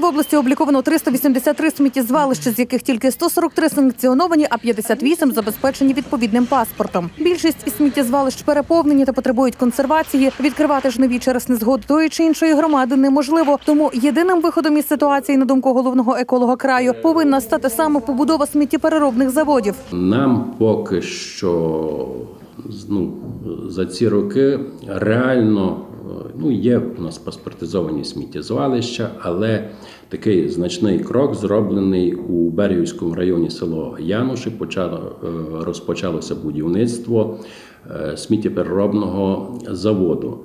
В області обліковано 383 сміттєзвалища, з яких тільки 143 санкціоновані, а 58 забезпечені відповідним паспортом. Більшість із сміттєзвалищ переповнені та потребують консервації. Відкривати ж нові через незгоду тої чи іншої громади неможливо. Тому єдиним виходом із ситуації, на думку головного еколога краю, повинна стати саме побудова сміттєпереробних заводів. Нам поки що ну, за ці роки реально ну, є у нас паспортизовані сміттєзвалища, але такий значний крок зроблений у Бергівському районі село Януші. Почало, е, розпочалося будівництво е, сміттєпереробного заводу.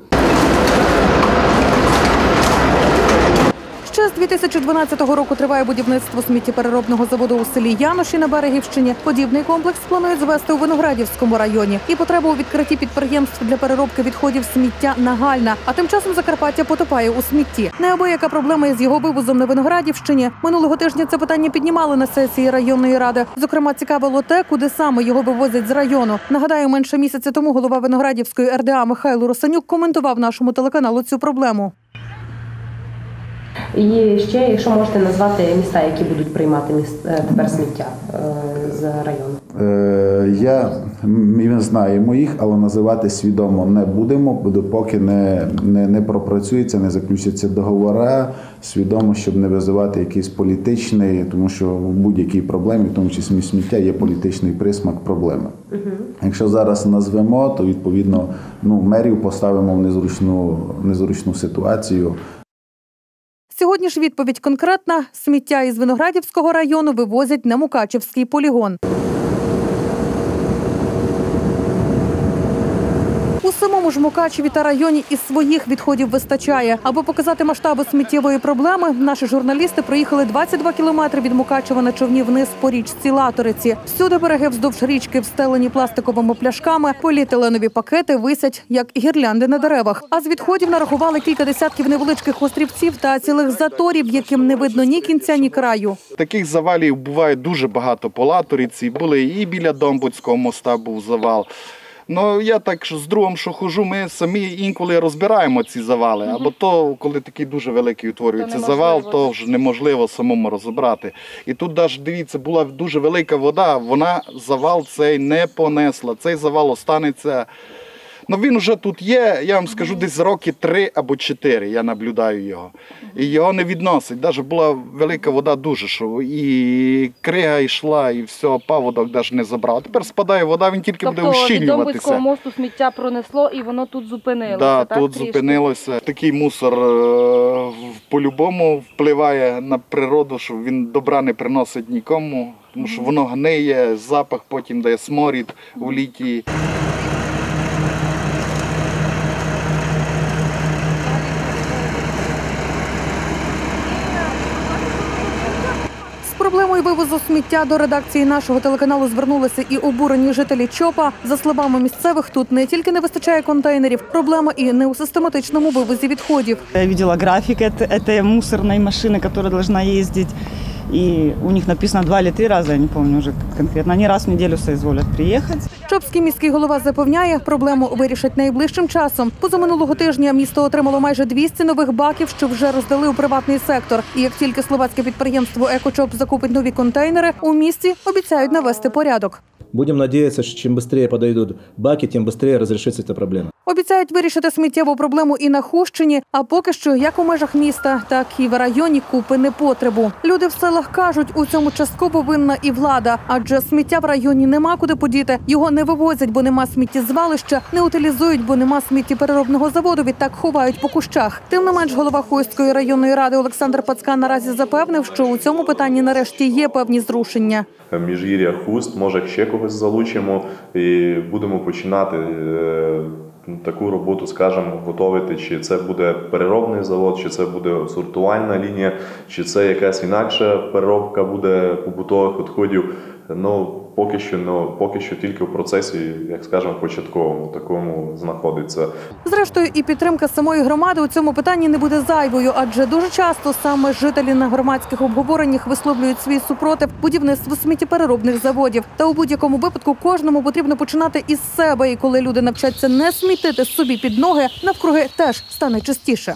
Ще з 2012 року триває будівництво сміттєпереробного заводу у селі Яноші на Берегівщині. Подібний комплекс планують звести у Виноградівському районі. І потреба у відкритті підприємств для переробки відходів сміття нагальна. А тим часом Закарпаття потопає у смітті. Неабияка проблема із його вивозом на Виноградівщині. Минулого тижня це питання піднімали на сесії районної ради. Зокрема, цікавило те, куди саме його вивозять з району. Нагадаю, менше місяця тому голова Виноградівської РДА Михайло Росанюк коментував нашому телеканалу цю проблему. І ще, якщо можете назвати міста, які будуть приймати міс- е, тепер сміття е, з району. Е, Я ми знаємо їх, але називати свідомо не будемо, допоки не, не, не пропрацюється, не заключаться договори. Свідомо, щоб не визивати якийсь політичний, тому що в будь-якій проблемі, в тому числі сміття, є політичний присмак проблеми. Якщо зараз назвемо, то відповідно ну, мерів поставимо в незручну, незручну ситуацію. Сьогодні ж відповідь конкретна: сміття із Виноградівського району вивозять на Мукачевський полігон. У ж Мукачеві та районі і своїх відходів вистачає. Аби показати масштаби сміттєвої проблеми, наші журналісти проїхали 22 кілометри від Мукачева на човні вниз по річці Латориці. Всюди береги вздовж річки встелені пластиковими пляшками, поліетиленові пакети висять як гірлянди на деревах. А з відходів нарахували кілька десятків невеличких острівців та цілих заторів, яким не видно ні кінця, ні краю. Таких завалів буває дуже багато по Латориці. Були і біля Домбудського моста був завал. Ну я так з другом, що хожу, ми самі інколи розбираємо ці завали. Або то, коли такий дуже великий утворюється завал, то вже неможливо самому розібрати. І тут навіть дивіться, була дуже велика вода, вона завал цей не понесла. Цей завал останеться. Ну він вже тут є, я вам скажу, десь роки три або чотири. Я наблюдаю його. І його не відносить. Навіть була велика вода дуже, що і крига йшла, і все, паводок навіть не забрав. Тепер спадає вода, він тільки буде Тобто від Домбицького ущільнюватися. мосту сміття пронесло і воно тут зупинилося. Да, так, тут трішки? зупинилося. Такий мусор е, по-любому впливає на природу, що він добра не приносить нікому, тому що воно гниє, запах потім дає сморід у літі. проблемою вивозу сміття до редакції нашого телеканалу звернулися і обурені жителі ЧОПа. За словами місцевих, тут не тільки не вистачає контейнерів, проблема і не у систематичному вивозі відходів. Я видела график эт- этой мусорной машины, которая должна ездить. И у них написано два или три раза, я не помню уже конкретно. Они раз в неделю соизволят приехать. Чопський міський голова запевняє, проблему вирішать найближчим часом. Позаминулого тижня місто отримало майже 200 нових баків, що вже роздали у приватний сектор. І як тільки словацьке підприємство «Екочоп» закупить нові контейнери, у місті обіцяють навести порядок. Будем надеяться, что чем быстрее подойдут баки, тем быстрее разрешится эта проблема. Обіцяють вирішити сміттєву проблему і на Хущині, а поки що як у межах міста, так і в районі купи непотребу. Люди в селах кажуть, у цьому частково винна і влада, адже сміття в районі нема куди подіти. Його не вивозять, бо нема сміттєзвалища, не утилізують, бо нема сміттєпереробного заводу. Відтак ховають по кущах. Тим не менш, голова Хуйської районної ради Олександр Пацкан наразі запевнив, що у цьому питанні нарешті є певні зрушення. Міжгір'я Хуст, може ще когось залучимо і будемо починати е, таку роботу, скажімо, готувати, чи це буде переробний завод, чи це буде сортувальна лінія, чи це якась інакша переробка буде побутових відходів. Ну, поки що, ну, поки що тільки в процесі, як скажемо, початковому такому знаходиться. Зрештою, і підтримка самої громади у цьому питанні не буде зайвою, адже дуже часто саме жителі на громадських обговореннях висловлюють свій супротив будівництву сміттєпереробних заводів. Та у будь-якому випадку кожному потрібно починати із себе. І коли люди навчаться не смітити собі під ноги, навкруги теж стане чистіше.